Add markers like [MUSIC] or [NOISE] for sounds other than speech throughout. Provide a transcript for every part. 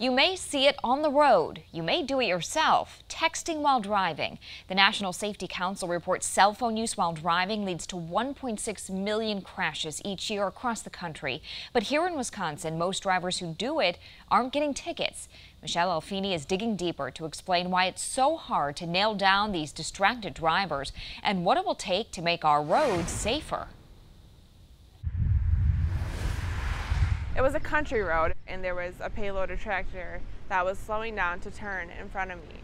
You may see it on the road. You may do it yourself, texting while driving. The National Safety Council reports cell phone use while driving leads to 1.6 million crashes each year across the country. But here in Wisconsin, most drivers who do it aren't getting tickets. Michelle Alfini is digging deeper to explain why it's so hard to nail down these distracted drivers and what it will take to make our roads safer. It was a country road and there was a payloader tractor that was slowing down to turn in front of me.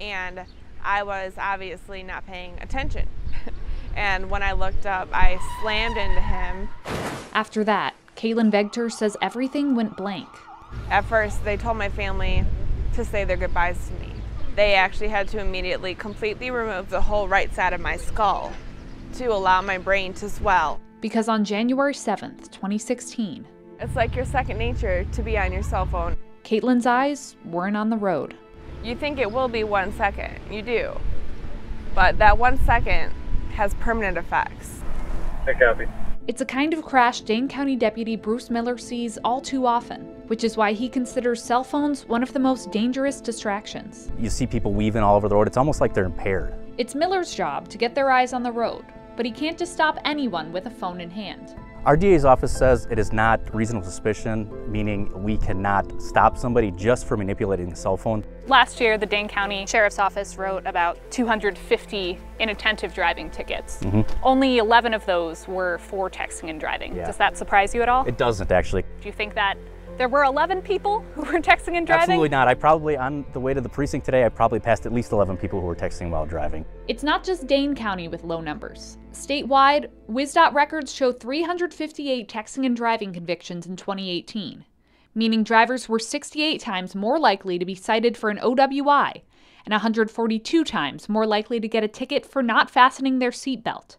And I was obviously not paying attention. [LAUGHS] and when I looked up, I slammed into him. After that, Caitlin Vegter says everything went blank. At first, they told my family to say their goodbyes to me. They actually had to immediately completely remove the whole right side of my skull to allow my brain to swell. Because on January 7th, 2016, it's like your second nature to be on your cell phone. Caitlin's eyes weren't on the road. You think it will be one second, you do. But that one second has permanent effects. I copy. It's a kind of crash Dane County Deputy Bruce Miller sees all too often, which is why he considers cell phones one of the most dangerous distractions. You see people weaving all over the road, it's almost like they're impaired. It's Miller's job to get their eyes on the road, but he can't just stop anyone with a phone in hand. Our DA's office says it is not reasonable suspicion, meaning we cannot stop somebody just for manipulating a cell phone. Last year, the Dane County Sheriff's Office wrote about 250 inattentive driving tickets. Mm -hmm. Only 11 of those were for texting and driving. Yeah. Does that surprise you at all? It doesn't actually. Do you think that there were 11 people who were texting and driving? Absolutely not. I probably, on the way to the precinct today, I probably passed at least 11 people who were texting while driving. It's not just Dane County with low numbers. Statewide, WisDOT records show 358 texting and driving convictions in 2018, meaning drivers were 68 times more likely to be cited for an OWI and 142 times more likely to get a ticket for not fastening their seatbelt.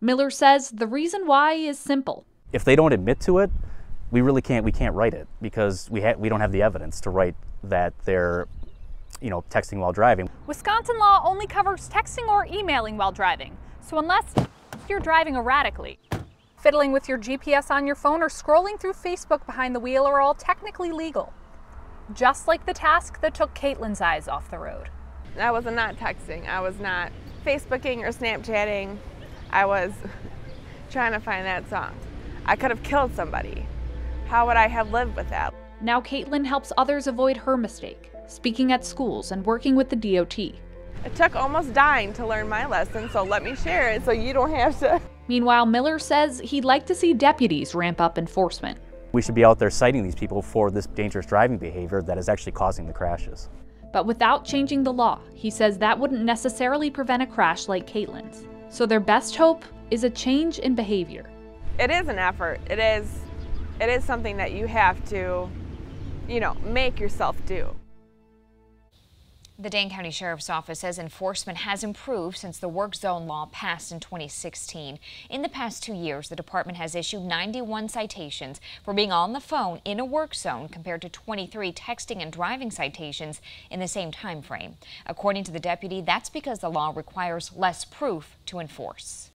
Miller says the reason why is simple. If they don't admit to it, we really can't we can't write it because we ha- we don't have the evidence to write that they're you know texting while driving. Wisconsin law only covers texting or emailing while driving. So unless you're driving erratically, fiddling with your GPS on your phone or scrolling through Facebook behind the wheel are all technically legal. Just like the task that took Caitlin's eyes off the road. I was not texting. I was not Facebooking or Snapchatting. I was [LAUGHS] trying to find that song. I could have killed somebody. How would I have lived with that? Now Caitlin helps others avoid her mistake, speaking at schools and working with the DOT. It took almost dying to learn my lesson, so let me share it so you don't have to. Meanwhile, Miller says he'd like to see deputies ramp up enforcement. We should be out there citing these people for this dangerous driving behavior that is actually causing the crashes. But without changing the law, he says that wouldn't necessarily prevent a crash like Caitlin's. So their best hope is a change in behavior. It is an effort. It is it is something that you have to, you know, make yourself do. The Dane County Sheriff's Office says enforcement has improved since the work zone law passed in 2016. In the past two years, the department has issued 91 citations for being on the phone in a work zone compared to 23 texting and driving citations in the same time frame. According to the deputy, that's because the law requires less proof to enforce.